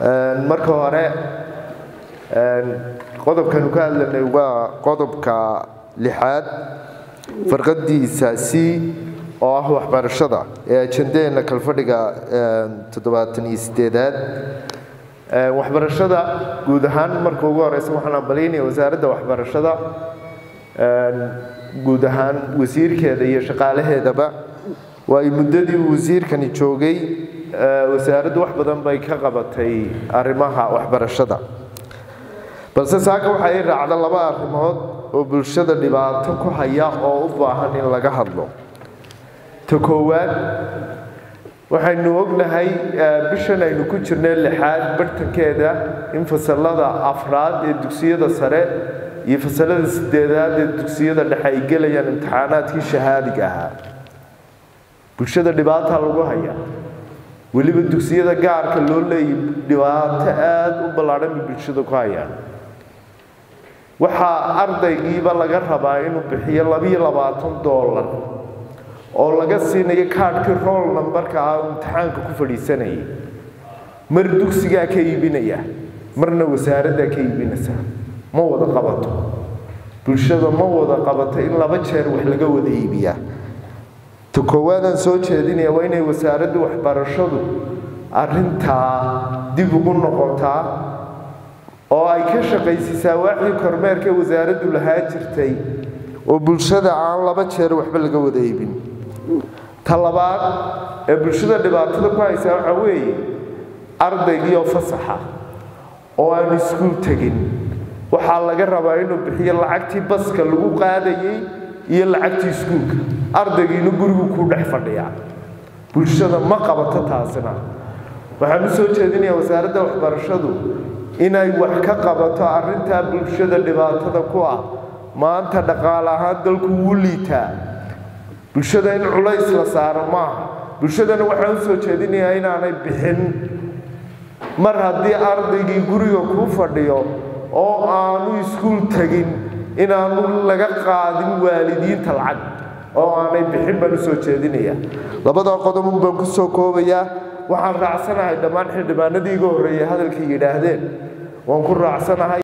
marka hore qodobkanu ka hadlanay waa qodobka lixaad farqadiisa c oo ah waxbarashada ee ajandadeena kalfadhiga sideedaad waxbarashada guud ahaan marka ugu horeysa waxaan ambalaynaya wasaaradda waxbarashada. Guud ahaan wasiirkeeda iyo shaqaalaheedaba waayo muddadii uu wasiirkani joogay wasaaraddu wax badan bay ka qabatay arrimaha waxbarashada. Balse saaka waxaa ii raacda laba arrimood oo bulshada dhibaato ku haya oo u baahan in laga hadlo. Ta koowaad waxaynu ognahay bishan aynu ku jirnay lixaad bartankeeda in fasalada afraad ee dugsiyada sare iyo fasalada sideedaad ee dugsiyada dhexe ay gelayaan imtixaanaadkii shahaadiga ahaa. Bulshada dhibaataa lagu hayaa weliba dugsiyada gaarka loo leeyay dhibaato aada u ballaadhan bulshada ku hayaan. Waxaa ardaygiiba laga rabaa inuu bixiyo labiyo labaatan dollar oo laga siinayo kaadhkii rool nambarka ah imtixaanka ku fadhiisanayay. Mar dugsigaa ka iibinaya marna wasaaraddaa ka iibinaysa. Ma wada qabato. Bulshada ma wada qabato in laba jeer wax laga wada iibiyaa ta koowaadaan soo jeedinaya waa inay wasaaradda waxbarashadu arrintaa dib ugu noqotaa oo ay ka shaqaysiisaa waaxdii kormeerka wasaaraddu lahaa jirtay oo bulshada aan laba jeer waxba laga wada iibin ta labaad ee bulshada dhibaatada ku haysaa waxaa weeye ardaygii oo fasaxa oo aan iskuul tegin waxaa laga rabaa inuu bixiyo lacagtii baska lagu qaadayey iyo lacagtii iskuulka ardaygiina gurigu ku dhex fadhiyaa bulshada ma qabato taasina. Waxaan u soo jeedinayaa wasaaradda waxbarashadu inay wax ka qabato arrintaa bulshada dhibaatada ku ah. Maanta dhaqaale ahaan dalku wuu liitaa bulshada in culays la saaro maaha. Bulshadana waxaan u soo jeedinayaa inaanay bixin. Mar haddii ardaygii guriga kuu fadhiyo oo aanu iskuul tegin inaanu laga qaadin waalidiinta lacag oo aanay bixin baan u soo jeedinayaa labadaa qodobun baan ku soo koobayaa. Waxaan raacsanahay dhammaan xildhibaanadii iga horreeyay hadalkay yidhaahdeen. Waan ku raacsanahay